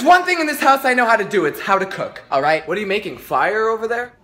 there's one thing in this house I know how to do, it's how to cook, alright? What are you making, fire over there?